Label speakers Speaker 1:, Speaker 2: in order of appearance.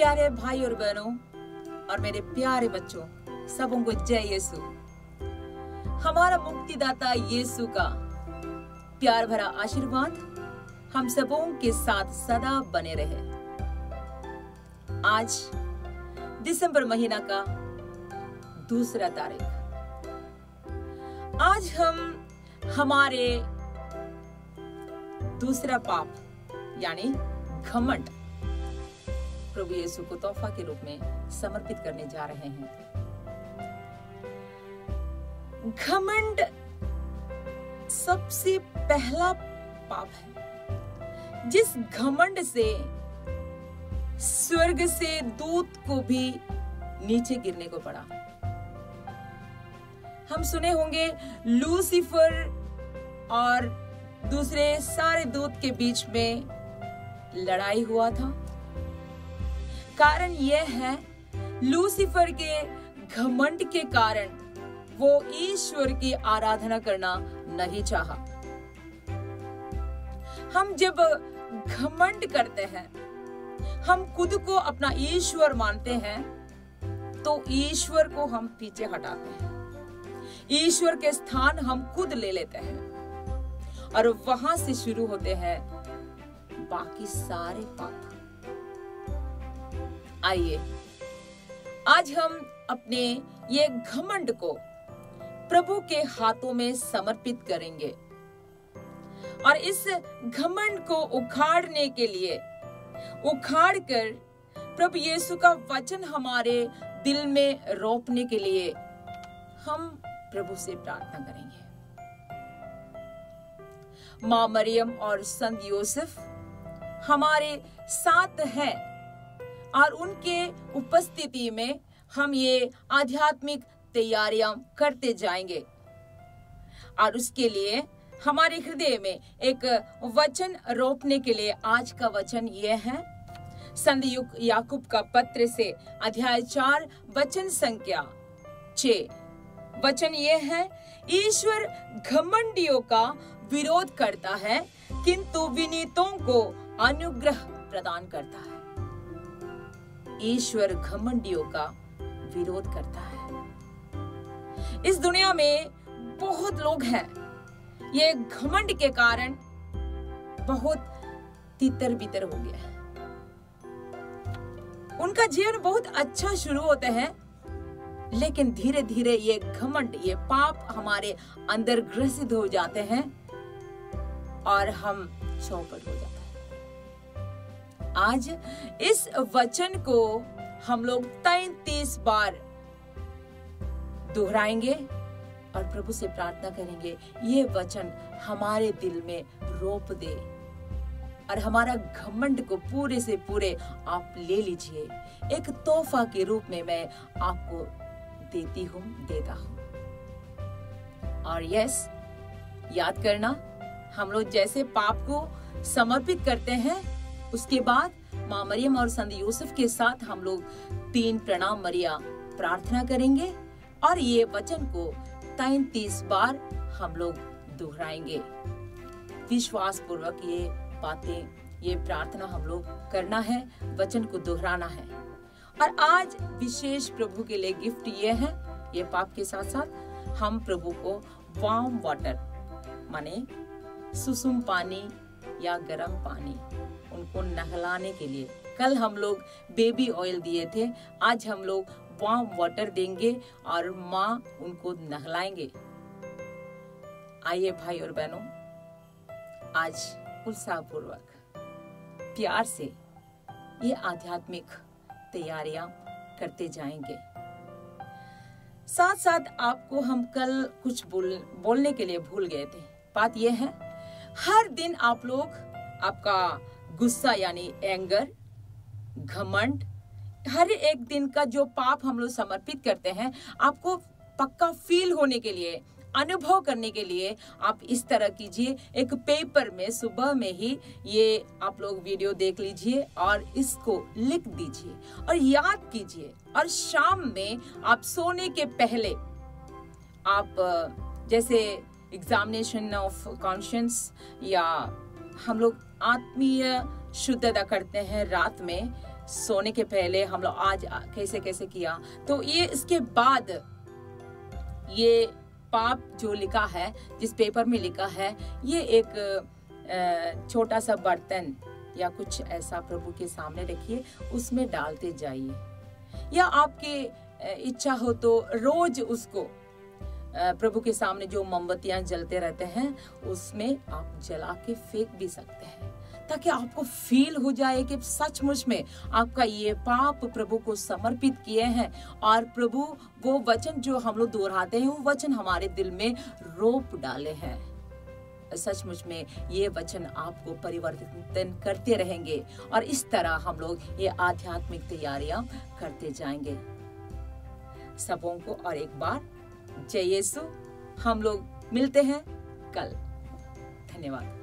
Speaker 1: प्यारे भाई और बहनों, और मेरे प्यारे बच्चों, सबों को जय यीशु। हमारा मुक्तिदाता यीशु का प्यार भरा आशीर्वाद हम सबों के साथ सदा बने रहे। आज दिसंबर महीना का दूसरा तारीख। आज हम हमारे दूसरा पाप, यानी घमंड प्रभु यीशु को तोहफा के रूप में समर्पित करने जा रहे हैं। घमंड सबसे पहला पाप है। जिस घमंड से स्वर्ग से दूत को भी नीचे गिरने को पड़ा। हम सुने होंगे लूसीफर और दूसरे सारे दूत के बीच में लड़ाई हुआ था। कारण यह है लूसीफर के घमंड के कारण वो ईश्वर की आराधना करना नहीं चाहा। हम जब घमंड करते हैं, हम खुद को अपना ईश्वर मानते हैं तो ईश्वर को हम पीछे हटाते हैं। ईश्वर के स्थान हम खुद ले लेते हैं और वहाँ से शुरू होते हैं बाकी सारे पाप। आइए। आज हम अपने ये घमंड को प्रभु के हाथों में समर्पित करेंगे। और इस घमंड को उखाड़ने के लिए उखाड़ कर प्रभु यीशु का वचन हमारे दिल में रोपने के लिए हम प्रभु से प्रार्थना करेंगे। माँ मरियम और संत यूसुफ हमारे साथ हैं। और उनके उपस्थिति में हम ये आध्यात्मिक तैयारियाँ करते जाएँगे। और उसके लिए हमारे हृदय में एक वचन रोपने के लिए आज का वचन यह है। संत याकूब का पत्र से अध्याय चार, वचन संख्या छ। वचन यह है, ईश्वर घमंडियों का विरोध करता है, किंतु विनीतों को अनुग्रह प्रदान करता है। ईश्वर घमंडियों का विरोध करता है। इस दुनिया में बहुत लोग हैं। ये घमंड के कारण बहुत तितर बितर हो गया है। उनका जीवन बहुत अच्छा शुरू होता है, लेकिन धीरे धीरे ये घमंड, ये पाप हमारे अंदर ग्रसित हो जाते हैं और हम चौपट हो जाते हैं। आज इस वचन को हम लोग तैतीस बार दोहराएँगे और प्रभु से प्रार्थना करेंगे, ये वचन हमारे दिल में रोप दे और हमारा घमंड को पूरे से पूरे आप ले लीजिए। एक तोहफा के रूप में मैं आपको देती हूँ, देता हूँ। और यस याद करना, हम लोग जैसे पाप को समर्पित करते हैं उसके बाद माँ मरियम और संत यूसुफ के साथ हम लोग तीन प्रणाम मरिया प्रार्थना करेंगे और ये वचन को तैतीस बार हम लोग दोहराएँगे। विश्वास पूर्वक ये बातें, ये प्रार्थना हम लोग करना है, वचन को दोहराना है। और आज विशेष प्रभु के लिए गिफ्ट ये है, ये पाप के साथ साथ हम प्रभु को वार्म वाटर माने सुसुम पानी या गर्म पानी उनको नहलाने के लिए। कल हम लोग बेबी ऑयल दिए थे, आज हम लोग वार्म वाटर देंगे और माँ उनको नहलाएँगे। आइए भाई और बहनों, आज उत्साह पूर्वक प्यार से ये आध्यात्मिक तैयारियाँ करते जाएँगे। साथ साथ आपको हम कल कुछ बोल, बोलने के लिए भूल गए थे। बात यह है हर दिन आप लोग, आपका गुस्सा यानी एंगर, घमंड, हर एक दिन का जो पाप हम लोग समर्पित करते हैं, आपको पक्का फील होने के लिए, अनुभव करने के लिए आप इस तरह कीजिए। एक पेपर में, सुबह में ही ये आप लोग वीडियो देख लीजिए और इसको लिख दीजिए और याद कीजिए। और शाम में आप सोने के पहले आप, जैसे एग्जामिनेशन ऑफ़ कॉन्शियंस या हम लोग आत्मीय शुद्धता करते हैं रात में, सोने के पहले हम लोग आज कैसे कैसे किया। तो ये इसके बाद ये पाप जो लिखा है, जिस पेपर में लिखा है, ये एक छोटा सा बर्तन या कुछ ऐसा प्रभु के सामने रखिए, उसमें डालते जाइए। या आपके इच्छा हो तो रोज उसको प्रभु के सामने जो मोमबत्तियाँ जलते रहते हैं, उसमें आप जला के फेंक भी सकते हैं, ताकि आपको फील हो जाए कि सचमुच में आपका ये पाप प्रभु को समर्पित किए हैं। और प्रभु, वो वचन जो हम लोग दोहराते हैं, वो वचन हमारे दिल में रोप डाले हैं। सचमुच में ये वचन आपको परिवर्तन करते रहेंगे और इस तरह हम लोग ये आध्यात्मिक तैयारियाँ करते जाएँगे। सबों को और एक बार जय यीशु। हम लोग मिलते हैं कल। धन्यवाद।